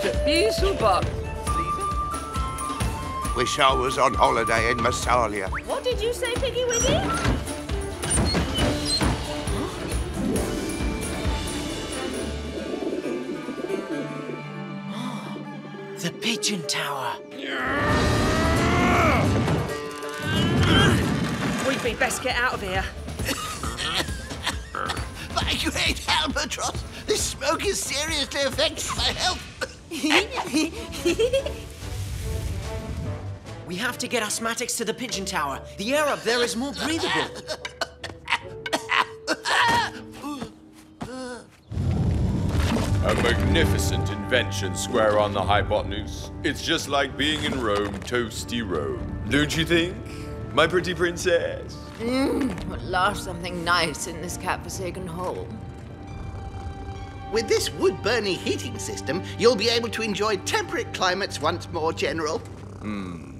Super. Wish I was on holiday in Massalia. What did you say, Piggy Wiggy? The Pigeon Tower. We'd be best get out of here. My great albatross, this smoke is seriously affecting my health. We have to get Asthmatix to the Pigeon Tower. The air up there is more breathable. A magnificent invention, Square on the Hypotenuse. It's just like being in Rome, toasty Rome. Don't you think? My pretty princess. Mmm, At last something nice in this cat-forsaken hole. With this wood-burning heating system, you'll be able to enjoy temperate climates once more, General. Hmm.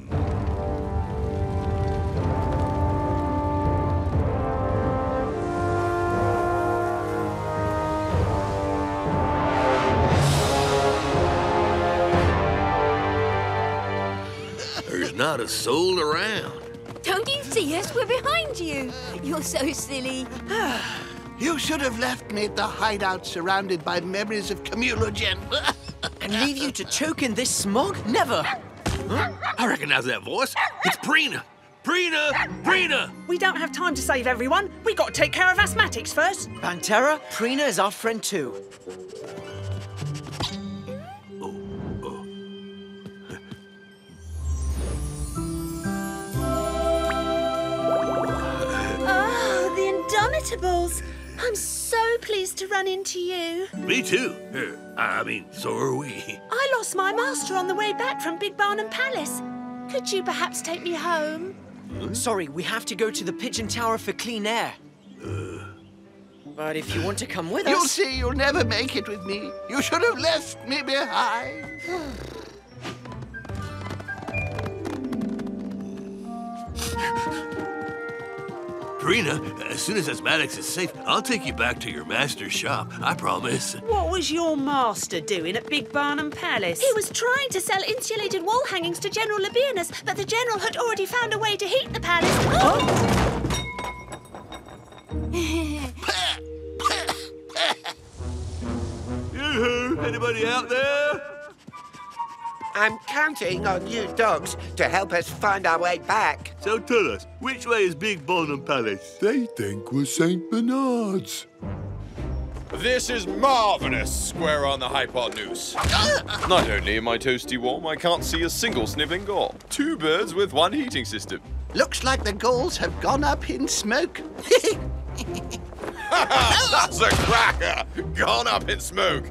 There's not a soul around. Don't you see us? We're behind you. You're so silly. You should have left me at the hideout surrounded by memories of Camulogene. And leave you to choke in this smog? Never. I recognize that voice. It's Prina. Prina! Prina! We don't have time to save everyone. We got to take care of Asthmatix first. Pantera, Prina is our friend too. Oh, the Indomitables! I'm so pleased to run into you. Me too. Uh, I mean, so are we. I lost my master on the way back from Big Barnum Palace. Could you perhaps take me home? Sorry, we have to go to the Pigeon Tower for clean air. But if you want to come with us... You'll see you'll never make it with me. You should have left me behind. Prina, as soon as Asthmatix is safe, I'll take you back to your master's shop. I promise. What was your master doing at Big Barnum Palace? He was trying to sell insulated wall hangings to General Labienus, but the General had already found a way to heat the palace. Yoo-hoo! Anybody out there? I'm counting on you dogs to help us find our way back. So tell us, which way is Big Bonham Palace? They think we're St. Bernards. This is marvelous, Square on the Hypotenuse. Not only am I toasty warm, I can't see a single sniffing Gaul. Two birds with one heating system. Looks like the ghouls have gone up in smoke. That's a cracker! Gone up in smoke.